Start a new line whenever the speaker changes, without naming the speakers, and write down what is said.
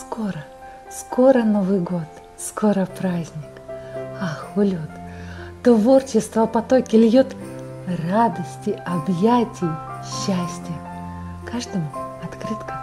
Скоро, скоро Новый год, скоро праздник. Ах, улет, творчество потоки льет радости, объятий, счастья. Каждому открытка